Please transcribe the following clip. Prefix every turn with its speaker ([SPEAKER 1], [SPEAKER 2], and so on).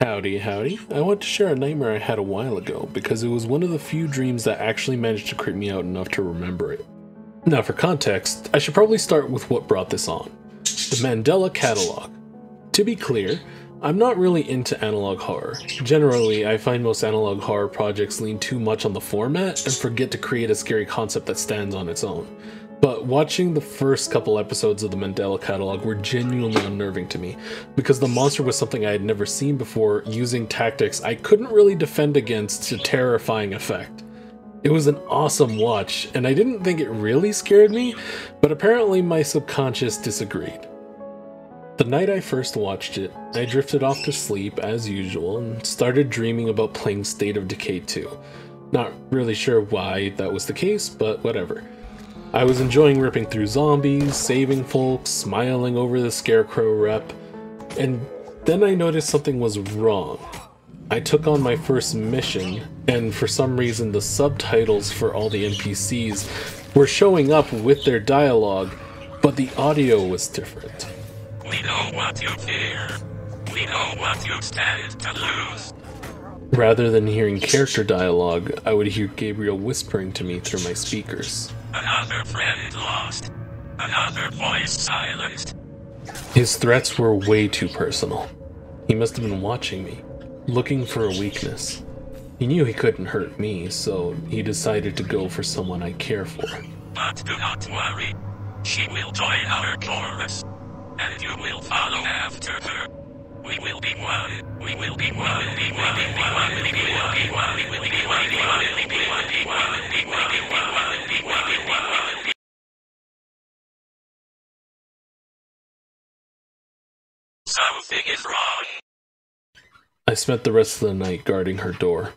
[SPEAKER 1] Howdy, howdy. I want to share a nightmare I had a while ago because it was one of the few dreams that actually managed to creep me out enough to remember it. Now, for context, I should probably start with what brought this on the Mandela Catalogue. To be clear, I'm not really into analog horror. Generally, I find most analog horror projects lean too much on the format and forget to create a scary concept that stands on its own. But watching the first couple episodes of the Mandela catalogue were genuinely unnerving to me because the monster was something I had never seen before using tactics I couldn't really defend against to terrifying effect. It was an awesome watch, and I didn't think it really scared me, but apparently my subconscious disagreed. The night I first watched it, I drifted off to sleep as usual and started dreaming about playing State of Decay 2. Not really sure why that was the case, but whatever. I was enjoying ripping through zombies, saving folks, smiling over the scarecrow rep, and then I noticed something was wrong. I took on my first mission, and for some reason the subtitles for all the NPCs were showing up with their dialogue, but the audio was different.
[SPEAKER 2] We know what you fear. We know what you stand to lose.
[SPEAKER 1] Rather than hearing character dialogue, I would hear Gabriel whispering to me through my speakers.
[SPEAKER 2] Another friend lost. Another voice silenced.
[SPEAKER 1] His threats were way too personal. He must have been watching me, looking for a weakness. He knew he couldn't hurt me, so he decided to go for someone I care for.
[SPEAKER 2] But do not worry. She will join our chorus. And you will follow after her. We will be one. We will be one. We will be one. We will be one. We will be one. Something is wrong.
[SPEAKER 1] I spent the rest of the night guarding her door.